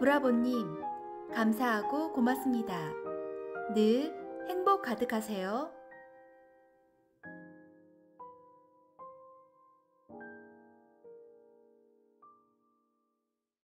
브라보님, 감사하고 고맙습니다. 늘 행복 가득하세요.